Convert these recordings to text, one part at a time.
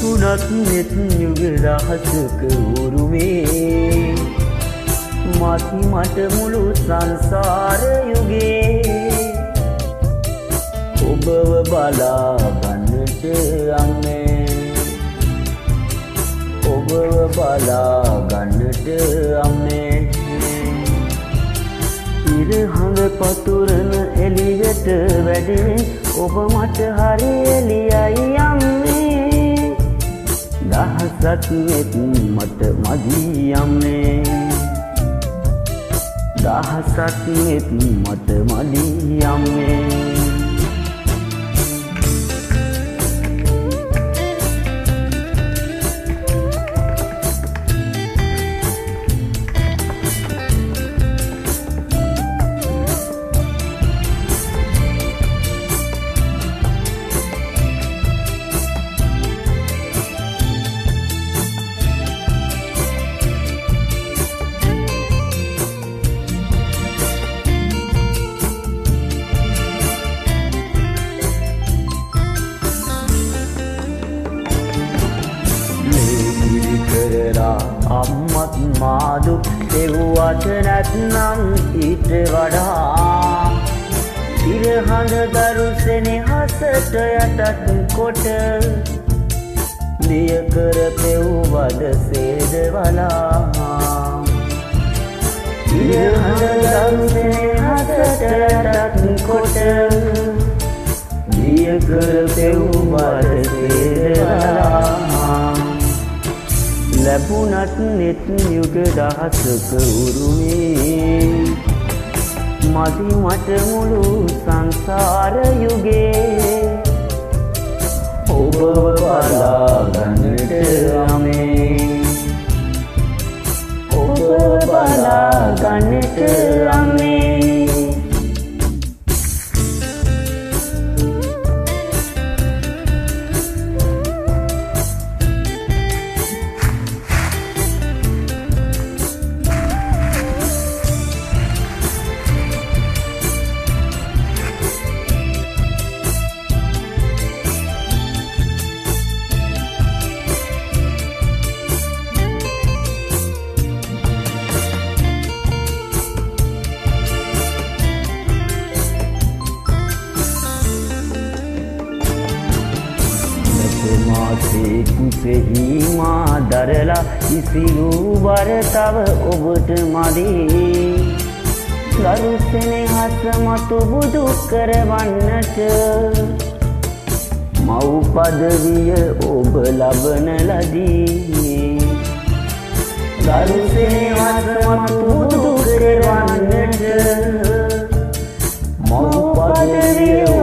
ලැබුණත් නෙත් යුග රහසක උරුමේ. මති මට මුළු සංසාර යුගේ ඔබව බලාගන්නට අම්මේ. ඔබව බලාගන්නට අම්මේ. ඉරහඟ පතුරන එලියට වැඩේ. ඔබ මට හරි එලියයි යම්න්නේ දහසක් නෙත් මට මදී යම්නේ දහසක් නෙත් මට මදී යම්නේ මාදු එව්වට නැත්නම් ඊට වඩා ඉරහඳ දරුසෙනෙ හසට යටත් කොට දිය කර පෙව්වද සේදවලා. ඉරහඳ දරුසෙනෙ හසට යටත් කොට දිය කර පෙව්වද ලැබුණත් නෙත් යුග දහසක උරුමේ. මදි මට මුළු සංසාර යුගේ ඔබව බලාගන්නට අමේ ඔබ බලාගන්නට අමේ මාසේ කුසෙහි මා දරලා ඉසිරු වර තව ඔබට මදී. ගරුසෙනෙ හස මතු බුදු කරවන්නට මව් පදවිය ඔබ ලබන ලදී. ගරුසෙනෙ හස මතු බුදු කරවන්නට මව් පදවිය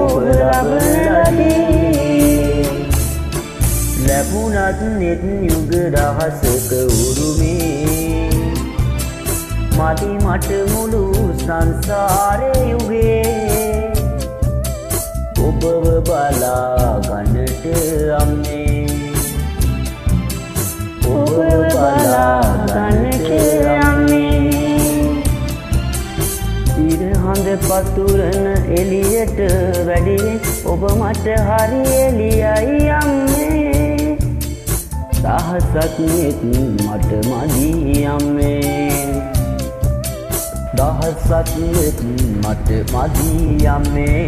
ලැබුණත් නෙත් යුග රහසක උරුමේ. මදි මට මුළු සංසාරය යුගේ ඔබව බලාගන්නට අම්මේ. ඔබව බලාගන්නට අම්මේ. ඉරහඳ පතුරන එලියට වැඩේ. ඔබ මට හරි එලියයි අම්මේ. දහසක් නෙත් මට මදී අම්මේ දහසක් නෙත් මට මදී අම්මේ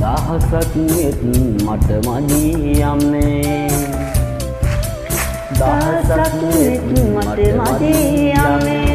දහසක් නෙත් මට මදී අම්මේ දහසක් නෙත් මට මදී